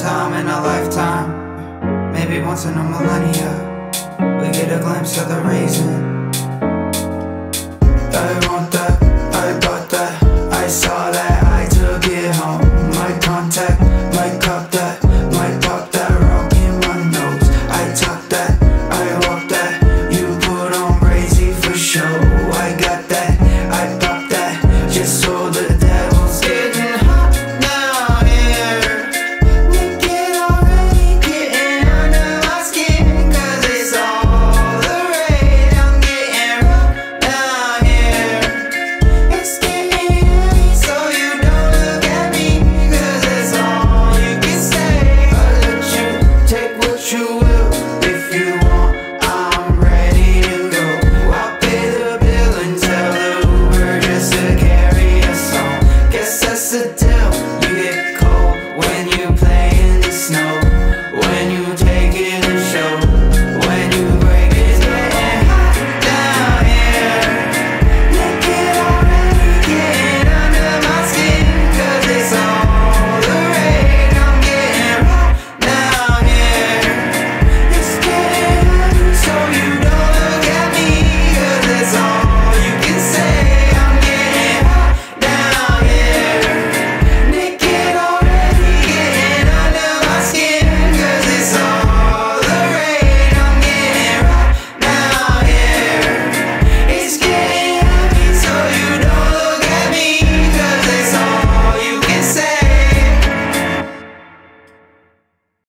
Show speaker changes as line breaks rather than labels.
time in a lifetime, maybe once in a millennia, we get a glimpse of the reason.